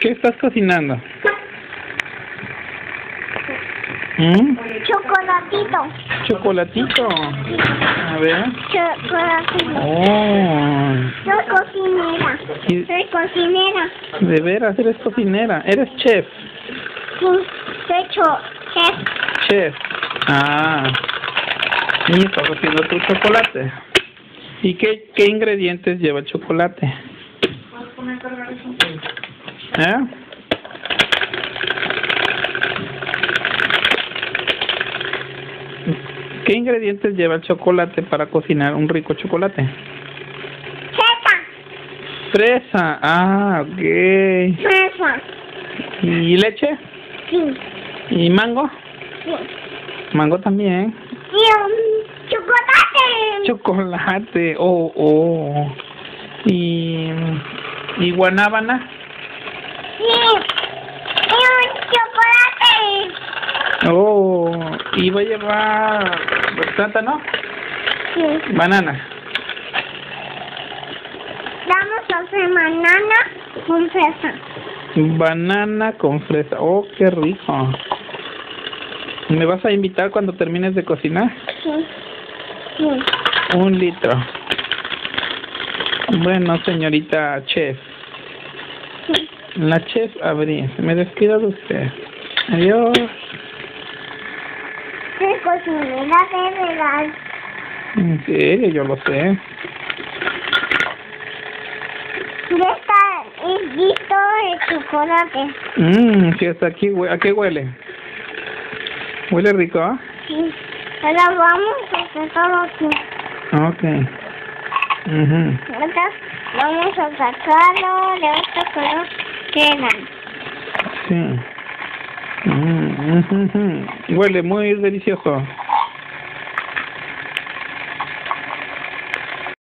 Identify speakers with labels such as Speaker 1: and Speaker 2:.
Speaker 1: ¿Qué estás cocinando? ¿Mm?
Speaker 2: Chocolatito.
Speaker 1: Chocolatito. A ver.
Speaker 2: Chocolatito.
Speaker 1: Oh.
Speaker 2: Soy cocinera.
Speaker 1: Y-
Speaker 2: Soy cocinera.
Speaker 1: De veras, eres cocinera. Eres chef.
Speaker 2: Sí, soy cho chef.
Speaker 1: Chef. Ah. Y estás haciendo tu chocolate. ¿Y qué, qué ingredientes lleva el chocolate? ¿Eh? ¿Qué ingredientes lleva el chocolate para cocinar un rico chocolate?
Speaker 2: Zeta.
Speaker 1: Fresa. Ah, ok.
Speaker 2: Fresa.
Speaker 1: ¿Y leche?
Speaker 2: Sí.
Speaker 1: ¿Y mango?
Speaker 2: Sí.
Speaker 1: Mango también.
Speaker 2: Y un chocolate.
Speaker 1: Chocolate. Oh, oh. ¿Y, y guanábana?
Speaker 2: Sí. Y un chocolate.
Speaker 1: Oh. ¿Y va a llevar plátano?
Speaker 2: Sí.
Speaker 1: Banana.
Speaker 2: Vamos a hacer banana con fresa.
Speaker 1: Banana con fresa. Oh, qué rico. ¿Me vas a invitar cuando termines de cocinar?
Speaker 2: Sí. Sí.
Speaker 1: Un litro. Bueno, señorita chef.
Speaker 2: Sí.
Speaker 1: La chef Abril. Me despido de usted. Adiós.
Speaker 2: Soy cocinera de.
Speaker 1: En serio, yo lo sé.
Speaker 2: Ya está es listo el chocolate.
Speaker 1: Mmm, sí, hasta aquí. ¿A qué huele? ¿Huele rico?
Speaker 2: Sí. Ahora vamos a hacer todo aquí.
Speaker 1: Ok. Mhm
Speaker 2: Ahora vamos a sacarlo de este color quedan.
Speaker 1: Sí. Mm, ujujú. Huele muy delicioso.